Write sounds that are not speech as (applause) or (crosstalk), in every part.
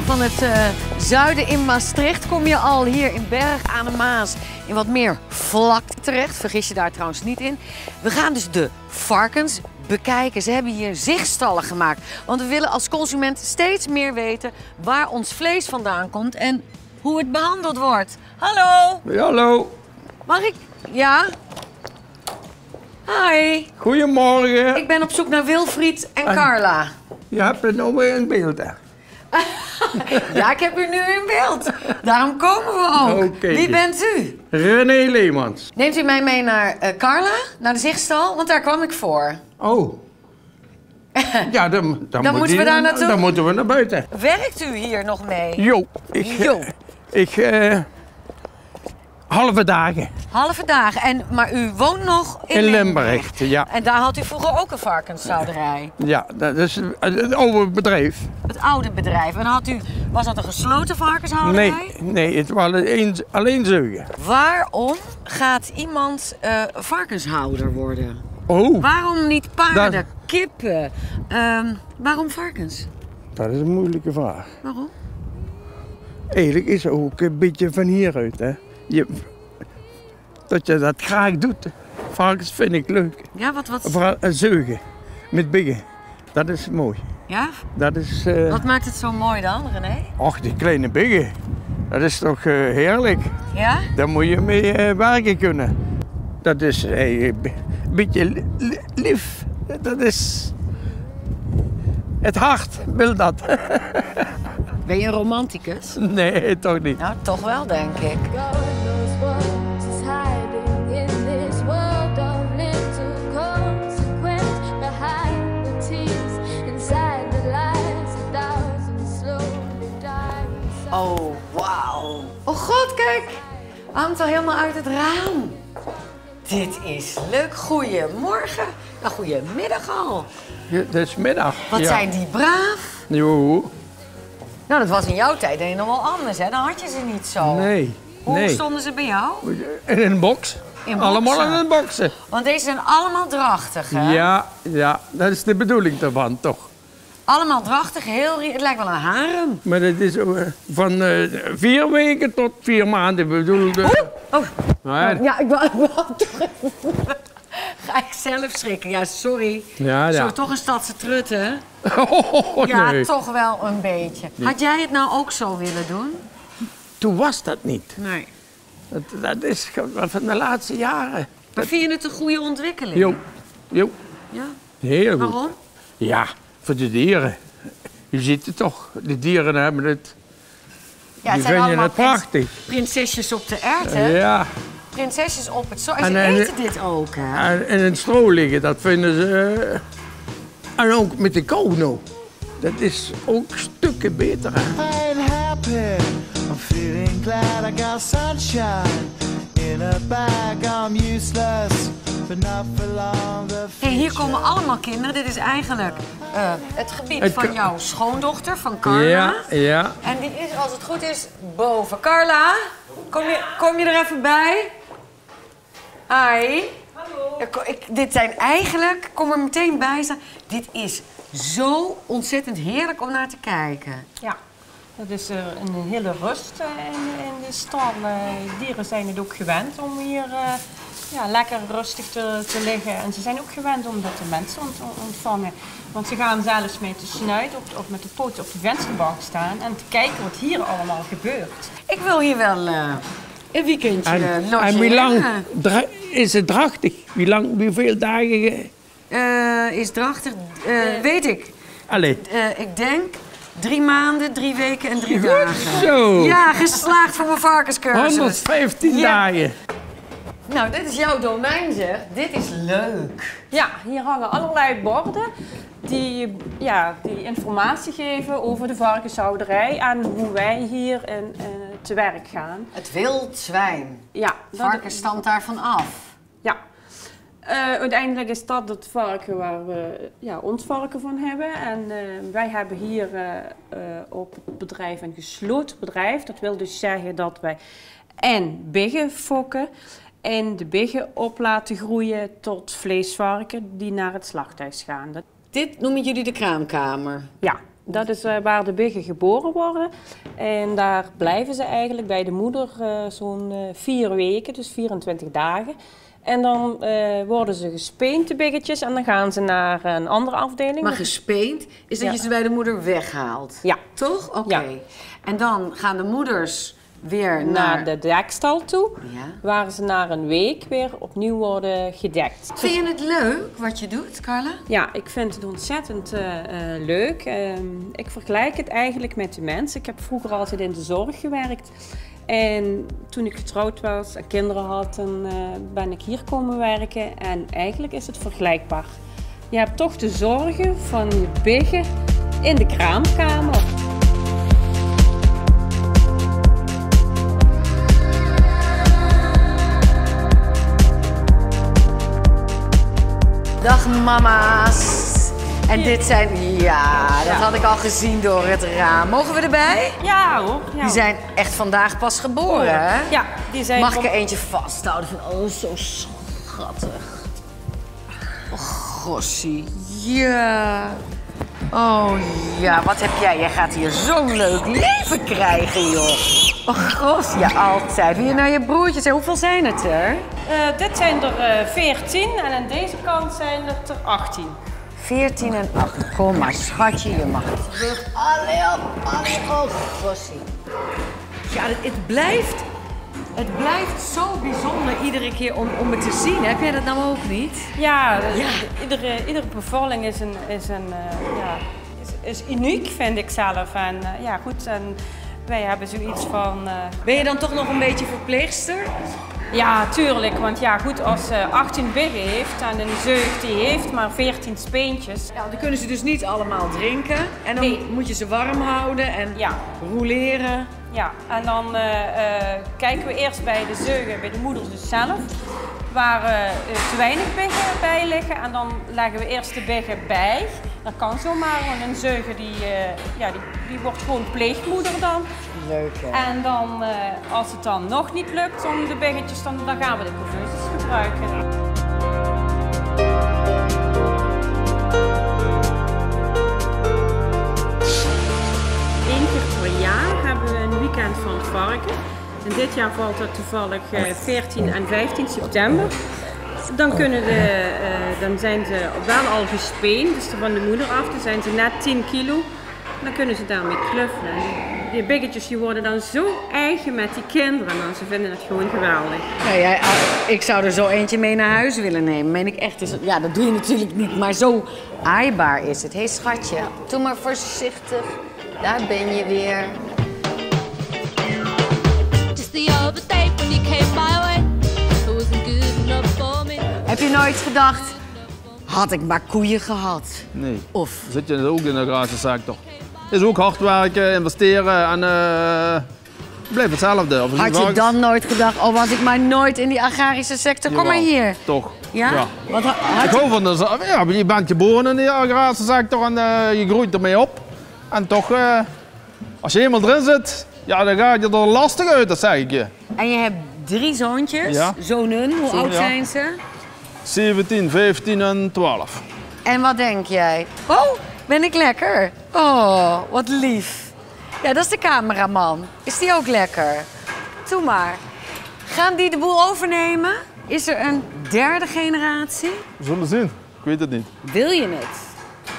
Nou, van het eh, zuiden in Maastricht kom je al hier in Berg aan de Maas in wat meer vlakte terecht. Vergis je daar trouwens niet in. We gaan dus de varkens bekijken. Ze hebben hier zichtstallen gemaakt. Want we willen als consument steeds meer weten waar ons vlees vandaan komt en hoe het behandeld wordt. Hallo, Hallo, mag ik? Ja? Hi, goedemorgen. ik ben op zoek naar Wilfried en Carla. Je hebt het nou weer in beeld, hè? Ja, ik heb u nu in beeld. Daarom komen we ook. Wie bent u? René Leemans. Neemt u mij mee naar eh, Carla, naar de zichtstal? Want daar kwam ik voor. Oh. (laughs) Ja, dan, dan, Dan moet moeten we daar naartoe? Dan moeten we naar buiten. Werkt u hier nog mee? Jo. Ik, Jo. ik eh, halve dagen Halve dagen. En, maar u woont nog in, in Limburg. Ja. En daar had u vroeger ook een varkenshouderij. ja, dat is het oude bedrijf. Het oude bedrijf. En had u, was dat een gesloten varkenshouderij? Nee, nee, het was alleen, alleen zeugen. Waarom gaat iemand eh, varkenshouder worden? Oh, Waarom niet paarden, Dat- kippen? Ehm, waarom varkens? dat is een moeilijke vraag. Waarom? Eigenlijk is ook een beetje van hieruit, hè. Je, dat je dat graag doet. Varkens vind ik leuk. Ja, wat, wat, Vooral een zeugen met biggen. Dat is mooi. ja? Dat is... eh wat maakt het zo mooi dan, René? Och, die kleine biggen. Dat is toch eh, heerlijk. Ja? Daar moet je mee eh, werken kunnen. Dat is eh, een beetje li- li- lief. Dat is... Het hart wil dat. (laughs) Ben je een romanticus? nee, toch niet. Nou, toch wel, denk ik. Hangt al helemaal uit het raam. Dit is leuk. Goedemorgen. Nou, goedemiddag al. Ja, Dat is middag. Wat ja. zijn die braaf. Jo, Nou, dat was in jouw tijd nog wel anders, hè? Dan had je ze niet zo. nee. Hoe nee. stonden ze bij jou? In een box. In Allemaal in een boxen. Want deze zijn allemaal drachtig, hè? Ja, ja, dat is de bedoeling ervan, toch? Allemaal drachtig, heel... Het lijkt wel een harem. Maar het is eh, van eh, vier weken tot vier maanden bedoeld. Oh, maar- ja, ik wil toch. (laughs) Ga ik zelf schrikken? Ja, sorry. Ja, Zo, ja. toch een stadse trut, hè? (laughs) Oh, Ja, nee. toch wel een beetje. Had jij het nou ook zo willen doen? Toen was dat niet. Nee. Dat, dat is van de laatste jaren. Maar vind je het een goede ontwikkeling? Jo, jo, Ja. heel goed. Waarom? Ja, voor de dieren. Je ziet het toch, de dieren hebben het, Ja, het zijn allemaal het prachtig. prinsesjes op de hè? Ja, Prinsesjes op het zo. En En, ze en- eten dit ook, hè? en in het stro liggen, dat vinden ze... eh, en ook met de kou nou. Dat is ook stukken beter. hè. I ain't happy. I'm feeling glad I got sunshine in a bag. I'm useless, Hey, hier komen allemaal kinderen. Dit is eigenlijk eh, het gebied Het van jouw schoondochter, van Carla. Ja, ja. En die is, als het goed is, boven. Carla, kom je, kom je er even bij? Hi. Hallo. Ik, dit zijn eigenlijk, kom er meteen bij staan. Dit is zo ontzettend heerlijk om naar te kijken. Ja, dat is eh, een hele rust eh, in, in de stal. Dieren zijn het ook gewend om hier eh, ja, lekker rustig te, te liggen. En ze zijn ook gewend om dat de mensen ont- ont- ontvangen. Want ze gaan zelfs met de snuit of, of met de poten op de vensterbank staan en te kijken wat hier allemaal gebeurt. Ik wil hier wel eh, een weekendje En, uh, en hoe lang is het drachtig? Wie lang, hoeveel dagen? ge- Eh, is drachtig, eh, weet ik. Allee. Eh, ik denk drie maanden, drie weken en drie dagen. Zo, Ja, geslaagd voor mijn varkenscursus. 115 Ja. dagen. Nou, dit is jouw domein, zeg. Dit is leuk. Ja, hier hangen allerlei borden die, ja, die informatie geven over de varkenshouderij en hoe wij hier in, eh, te werk gaan. Het wild zwijn. Ja, dat- Varken stamt daarvan af. Ja. Eh, uiteindelijk is dat het varken waar we ja, ons varken van hebben. En eh, wij hebben hier op het bedrijf een gesloten bedrijf. Dat wil dus zeggen dat wij en biggen fokken en de biggen op laten groeien tot vleesvarken die naar het slachthuis gaan. Dit noemen jullie de kraamkamer. ja, Dat is eh, waar de biggen geboren worden. En daar blijven ze eigenlijk bij de moeder eh, zo'n eh, vier weken, dus 24 dagen. En dan worden ze gespeend, de biggetjes, en dan gaan ze naar een andere afdeling. Maar gespeend is dat Ja. je ze bij de moeder weghaalt. Ja. Toch? Oké. Ja. En dan gaan de moeders weer naar... naar de dekstal toe, Ja. waar ze na een week weer opnieuw worden gedekt. Vind je het leuk wat je doet, Carla? Ja, ik vind het ontzettend eh, eh, leuk. Ehm, ik vergelijk het eigenlijk met de mensen. Ik heb vroeger altijd in de zorg gewerkt. En toen ik getrouwd was en kinderen had, dan eh, ben ik hier komen werken. En eigenlijk is het vergelijkbaar. Je hebt toch de zorgen van je biggen in de kraamkamer. Dag mama's. En dit zijn, ja, dat had ik al gezien door het raam. Mogen we erbij? Ja hoor. Ja, Die zijn echt vandaag pas geboren, hè? Ja, die zijn Mag ik er eentje vasthouden? Van, oh, zo schattig. Oh, gossie. Ja. Oh ja, wat heb jij? Jij gaat hier zo'n leuk leven krijgen, joh. Oh, gos, ja, altijd. Wil je naar je broertjes? En Hoeveel zijn het er? Eh, dit zijn er eh 14 en aan deze kant zijn het er 18. 14 en 8. Kom maar, schatje, je mag terug. Allee op, allee op, gossie. Ja, het, het blijft... Het blijft zo bijzonder iedere keer om, om het te zien. Heb jij dat nou ook niet? Ja, dus Ja. Iedere, iedere bevalling is, een, is, een, eh, ja, is, is uniek, vind ik zelf. En eh, ja, goed, en wij hebben zoiets van... eh, Ben je dan toch nog een beetje verpleegster? Ja, tuurlijk, want ja, goed, als ze 18 biggen heeft en een zeug die heeft maar 14 speentjes... Ja, dan kunnen ze dus niet allemaal drinken. En dan Nee. moet je ze warm houden en Ja. rouleren. Ja, en dan eh, eh, kijken we eerst bij de zeugen, bij de moeders dus zelf, waar eh, te weinig biggen bij liggen. En dan leggen we eerst de biggen bij. Dat kan zomaar, want een zeugen die, eh, ja, die, die wordt gewoon pleegmoeder dan. Leuk hè? En dan, eh, als het dan nog niet lukt om de biggetjes, dan, dan gaan we de couveuse gebruiken. Eén keer per jaar hebben we een weekend van het varken. En dit jaar valt dat toevallig eh, 14 en 15 september. Dan, kunnen de, eh, dan zijn ze wel al gespeend, dus van de moeder af. Dan zijn ze net 10 kilo. Dan kunnen ze daarmee kluffelen. Die biggetjes die worden dan zo eigen met die kinderen. Nou, ze vinden het gewoon geweldig. Ja, ik zou er zo eentje mee naar huis willen nemen. Meen ik echt. Is, ja, dat doe je natuurlijk niet, maar zo aaibaar is het. Hé hey, schatje, doe maar voorzichtig. Daar ben je weer. Heb je nooit gedacht, had ik maar koeien gehad? Nee. Of, Zit je ook in de agraarsector. Is ook hard werken, investeren en eh blijft hetzelfde. Of had je dan nooit gedacht, oh was ik maar nooit in die agrarische sector? Kom maar hier. Toch. Ja? Wat, had Ik hou van de, ja, je bent geboren in de agrarische sector en eh, je groeit ermee op. En toch, eh, als je eenmaal erin zit, ja, dan ga je er lastig uit, dat zeg ik je. En je hebt drie zoontjes, Ja. zonen. Hoe Zoon, oud ja. zijn ze? 17, 15 en 12. En wat denk jij? Oh, ben ik lekker? Oh, wat lief. Ja, dat is de cameraman. Is die ook lekker? Doe maar. Gaan die de boel overnemen? Is er een derde generatie? We zullen zien. Ik weet het niet. Wil je het?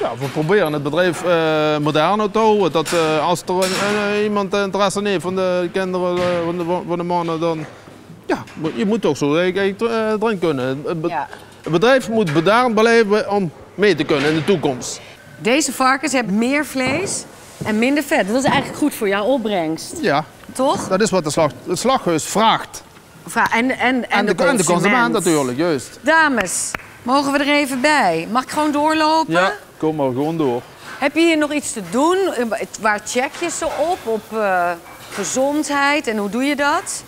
Ja, we proberen het bedrijf eh, modern te houden. Dat eh, als er een- iemand interesse heeft van de kinderen, eh, van, de, van de mannen, dan... Ja, je moet toch zo eh, eh, erin kunnen. Het be- Ja. Het bedrijf moet bedaard blijven om mee te kunnen in de toekomst. Deze varkens hebben meer vlees en minder vet. Dat is eigenlijk goed voor jouw opbrengst, Ja, toch? dat is wat de slag, het slaghuis vraagt. Vra- En, en, en, En, de, en de consument natuurlijk, juist. Dames, mogen we er even bij? Mag ik gewoon doorlopen? Ja, kom maar gewoon door. Heb je hier nog iets te doen? Waar check je ze op? Op eh, gezondheid en hoe doe je dat?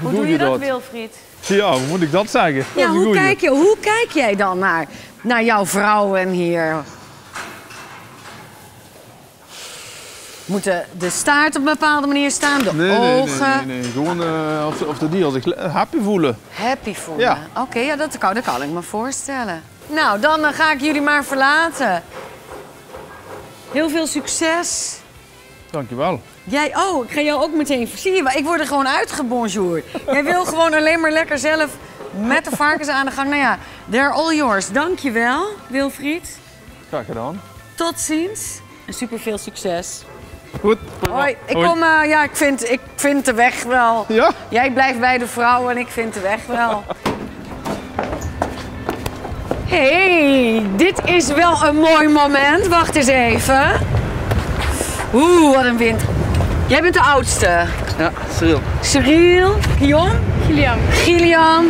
Hoe, doe je dat, Wilfried? Ja, hoe moet ik dat zeggen? Ja, hoe goeie. kijk, je, hoe kijk jij dan naar, naar jouw vrouwen hier? Moet de, de staart op een bepaalde manier staan, de Nee, nee, nee, ogen, nee, nee. Gewoon eh, of, of de dieren zich le- happy voelen. happy voelen? Ja. Oké, ja, dat, kan, dat kan ik me voorstellen. Nou, dan eh, ga ik jullie maar verlaten. Heel veel succes. Dankjewel. Jij, oh, ik ga jou ook meteen zie je, wel, Ik word er gewoon uitgebonjourd. Jij wil gewoon alleen maar lekker zelf met de varkens aan de gang. Nou ja, they're all yours. Dankjewel, Wilfried. Graag gedaan. Tot ziens. En super veel succes. Goed. Hoi, ik kom, eh, ja, ik vind, ik vind de weg wel. Ja? Jij blijft bij de vrouw en ik vind de weg wel. Hey, dit is wel een mooi moment. Wacht eens even. Oeh, wat een wind. Jij bent de oudste. Ja, Cyril. Cyril, Guillaume, Gillian. Gillian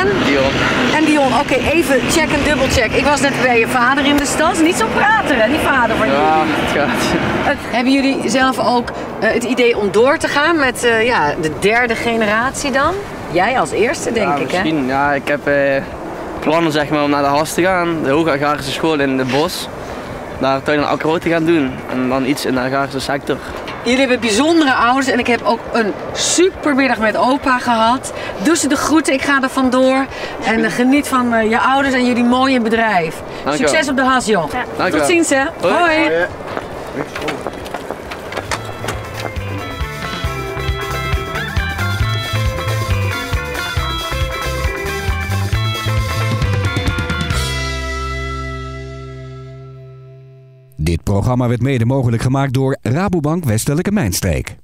en, Dion. en Dion. Oké, even check en dubbelcheck. Ik was net bij je vader in de stad. Niet zo praten, hè, die vader van Ja, jullie. het gaat. Eh, Hebben jullie zelf ook eh, het idee om door te gaan met eh, ja, de derde generatie dan? Jij als eerste, denk ja, ik, hè? misschien. Ja, ik heb eh, plannen zeg maar, om naar de HAS te gaan, de Hoge Agrarische School in het bos. Daar tuin en akkerhout te gaan doen en dan iets in de agrarische sector. Jullie hebben bijzondere ouders en ik heb ook een supermiddag met opa gehad. Doe ze de groeten, ik ga er vandoor. En eh, geniet van eh, je ouders en jullie mooie bedrijf. Dankjewel. Succes op de has, joh. Tot ziens, hè. Hoi. Hoi. Programma werd mede mogelijk gemaakt door Rabobank Westelijke Mijnstreek.